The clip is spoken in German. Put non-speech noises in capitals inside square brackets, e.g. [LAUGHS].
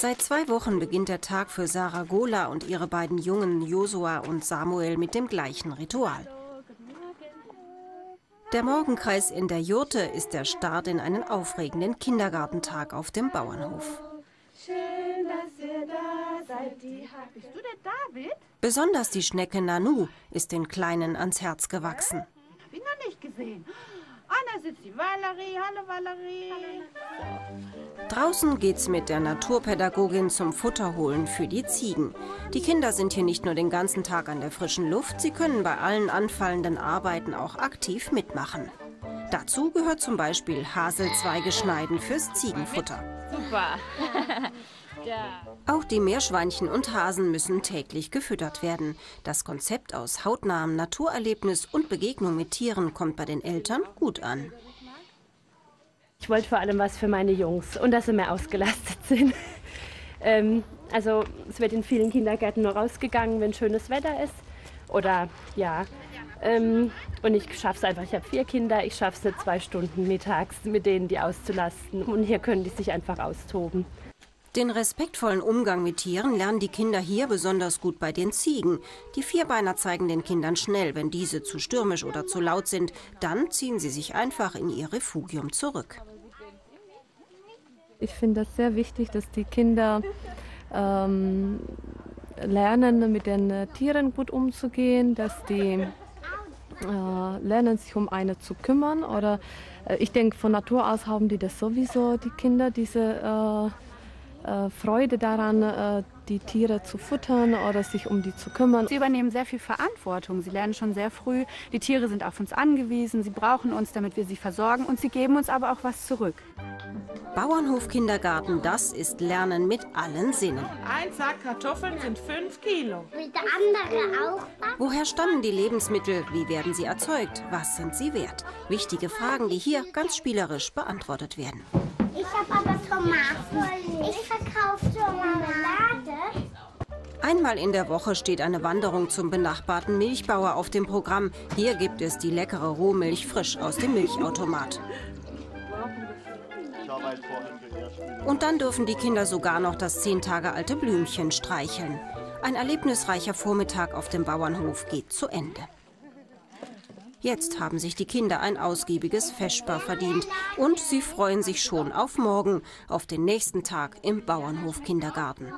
Seit zwei Wochen beginnt der Tag für Sarah Gola und ihre beiden Jungen Josua und Samuel mit dem gleichen Ritual. Der Morgenkreis in der Jurte ist der Start in einen aufregenden Kindergartentag auf dem Bauernhof. Schön, dass ihr da seid. Bist du der David? Besonders die Schnecke Nanu ist den Kleinen ans Herz gewachsen. Ich hab ihn noch nicht gesehen. Da sitzt die Valerie. Hallo, Valerie. Draußen geht's mit der Naturpädagogin zum Futterholen für die Ziegen. Die Kinder sind hier nicht nur den ganzen Tag an der frischen Luft, sie können bei allen anfallenden Arbeiten auch aktiv mitmachen. Dazu gehört zum Beispiel Haselzweige schneiden fürs Ziegenfutter. Super. Auch die Meerschweinchen und Hasen müssen täglich gefüttert werden. Das Konzept aus hautnahem Naturerlebnis und Begegnung mit Tieren kommt bei den Eltern gut an. Ich wollte vor allem was für meine Jungs und dass sie mehr ausgelastet sind. [LAUGHS] ähm, also es wird in vielen Kindergärten nur rausgegangen, wenn schönes Wetter ist. Oder ja. Ähm, und ich schaffe es einfach. Ich habe vier Kinder. Ich schaffe es zwei Stunden mittags, mit denen die auszulasten. Und hier können die sich einfach austoben. Den respektvollen Umgang mit Tieren lernen die Kinder hier besonders gut bei den Ziegen. Die Vierbeiner zeigen den Kindern schnell, wenn diese zu stürmisch oder zu laut sind. Dann ziehen sie sich einfach in ihr Refugium zurück. Ich finde das sehr wichtig, dass die Kinder ähm, lernen, mit den äh, Tieren gut umzugehen, dass die äh, lernen, sich um eine zu kümmern. Oder äh, ich denke, von Natur aus haben die das sowieso, die Kinder, diese Freude daran, äh, die Tiere zu futtern oder sich um die zu kümmern. Sie übernehmen sehr viel Verantwortung. Sie lernen schon sehr früh, die Tiere sind auf uns angewiesen, sie brauchen uns, damit wir sie versorgen und sie geben uns aber auch was zurück. Bauernhof Kindergarten, das ist Lernen mit allen Sinnen. Ein Sack Kartoffeln sind fünf Kilo. Will der andere auch? Woher stammen die Lebensmittel? Wie werden sie erzeugt? Was sind sie wert? Wichtige Fragen, die hier ganz spielerisch beantwortet werden. Ich habe aber Tomaten. Ich verkaufe Marmelade. Einmal in der Woche steht eine Wanderung zum benachbarten Milchbauer auf dem Programm. Hier gibt es die leckere Rohmilch frisch aus dem Milchautomat. Und dann dürfen die Kinder sogar noch das zehn Tage alte Blümchen streicheln. Ein erlebnisreicher Vormittag auf dem Bauernhof geht zu Ende. Jetzt haben sich die Kinder ein ausgiebiges Feschbar verdient und sie freuen sich schon auf morgen, auf den nächsten Tag im Bauernhof Kindergarten.